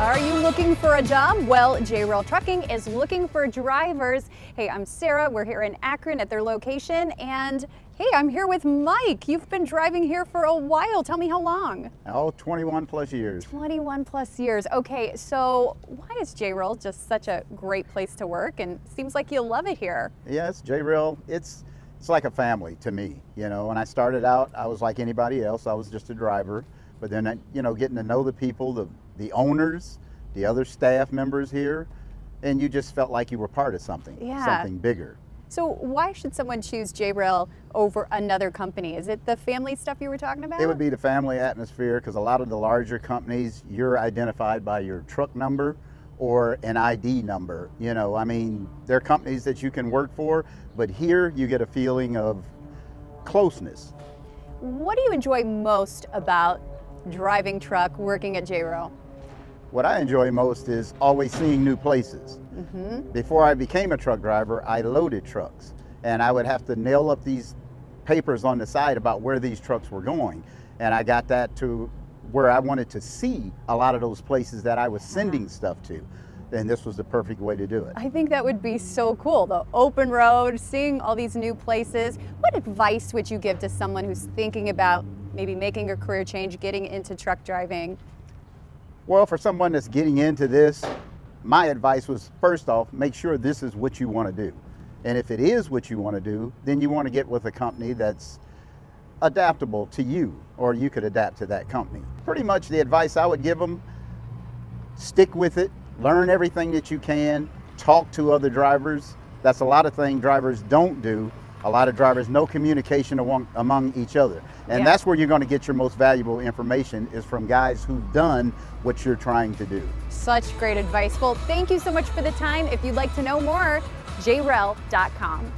Are you looking for a job? Well, JRayl Trucking is looking for drivers. Hey, I'm Sarah. We're here in Akron at their location. And hey, I'm here with Mike. You've been driving here for a while. Tell me how long? Oh, 21 plus years. 21 plus years. Okay, so why is JRayl just such a great place to work? And seems like you love it here. Yes, JRayl, it's, it's like a family to me. You know, when I started out, I was like anybody else. I was just a driver. But then, you know, getting to know the people, the, the owners, the other staff members here, and you just felt like you were part of something, Yeah. something bigger. So why should someone choose JRayl over another company? Is it the family stuff you were talking about? It would be the family atmosphere because a lot of the larger companies, you're identified by your truck number or an ID number. You know, I mean, there are companies that you can work for, but here you get a feeling of closeness. What do you enjoy most about driving truck, working at JRayl? What I enjoy most is always seeing new places. Mm-hmm. Before I became a truck driver, I loaded trucks and I would have to nail up these papers on the side about where these trucks were going. And I got that to where I wanted to see a lot of those places that I was uh-huh. sending stuff to. And this was the perfect way to do it. I think that would be so cool. The open road, seeing all these new places. What advice would you give to someone who's thinking about maybe making a career change, getting into truck driving? Well, for someone that's getting into this, my advice was first off, make sure this is what you want to do. And if it is what you want to do, then you want to get with a company that's adaptable to you or you could adapt to that company. Pretty much the advice I would give them stick with it, learn everything that you can, talk to other drivers. That's a lot of things drivers don't do. A lot of drivers no communication among, among each other. And Yeah. that's where you're going to get your most valuable information is from guys who've done what you're trying to do. Such great advice. Well, thank you so much for the time. If you'd like to know more, jrayl.com.